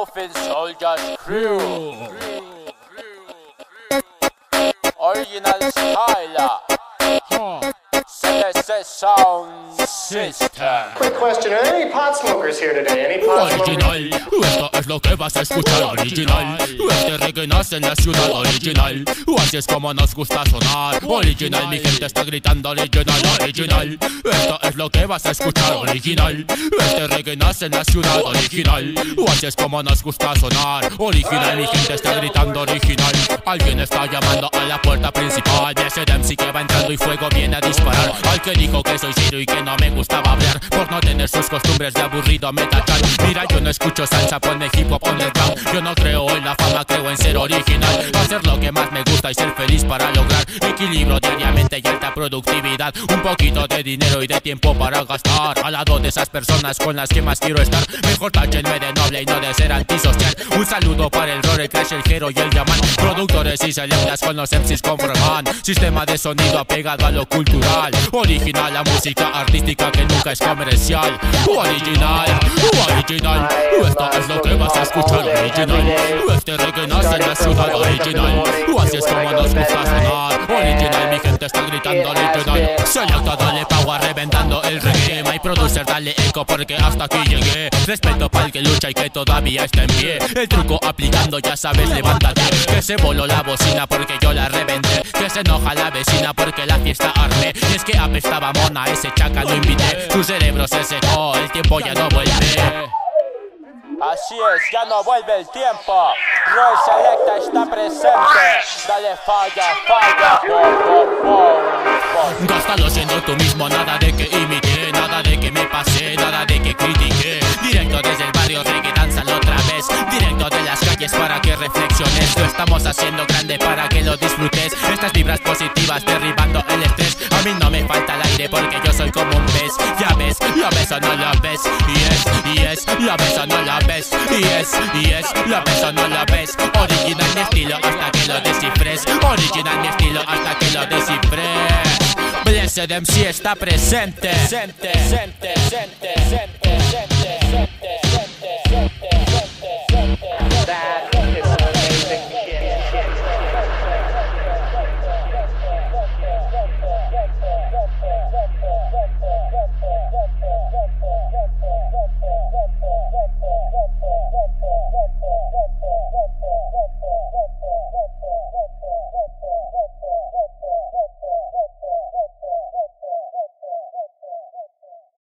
Muffin Soldiers Crew. Original style. Huh. Sound. Quick question, are any pot smokers here today? Any pot? Original, esto es lo que vas a escuchar original. Este reggae nace ciudad original. Así es como nos gusta sonar. Original, mi gente está gritando original, original. Esto es lo que vas a escuchar original. Este reggae nace ciudad original. Así es como nos gusta sonar. Original, mi gente está gritando original. Alguien está llamando a la puerta principal. De ese MC que va entrando y fuego viene a disparar. Al que dijo que soy serio y que no me Por no tener sus costumbres de aburrido me tachan Mira yo no escucho salsa, ponme hip hop underground Yo no creo en la fama, creo en ser original. Hacer lo que más me gusta y ser feliz para lograr Equilibrio diariamente y alta productividad. Un poquito de dinero y de tiempo para gastar. Al lado de esas personas con las que más quiero estar. Mejor táchenme de noble y no de ser antisocial. Un saludo para el Rore, Crash, el Hero y el Yaman. Productores y selectas con los MCs conforman Sistema de sonido apegado a lo cultural. Original, la música artística que nunca es comercial. Original, original. Esto es lo que vas a escuchar original. Este reggae nace en la ciudad original. Así es gritando original Selecta, dale power reventando el reggae. My producer, dale eco porque hasta aquí llegué. Respeto para el que lucha y que todavía está en pie. El truco aplicando, ya sabes, levántate. Que se voló la bocina porque yo la reventé. Que se enoja la vecina porque la fiesta armé Y es que apestaba mona, ese chaca lo invité. Su cerebro se secó, el tiempo ya no vuelve. Así es, ya no vuelve el tiempo. Roy Selecta está Dale falla, falla. Pom. Gástalo siendo tú mismo, nada de que imité, nada de que me pasé, nada de que critiqué. Directo desde el barrio, reggae, danzalo otra vez. Directo de las calles para que reflexiones. Lo estamos haciendo grande para que lo disfrutes. Estas vibras positivas derribando el estrés. A mí no me falta el aire porque yo soy como un pez. Ya ves, ya ves no la ves. Y es, y es, la ves no la ves. Y es, y es, la ves no la ves. Original mi estilo hasta que lo descifres. Original mi estilo hasta que lo descifres. Blessed MC está presente. Presente, presente, presente, presente.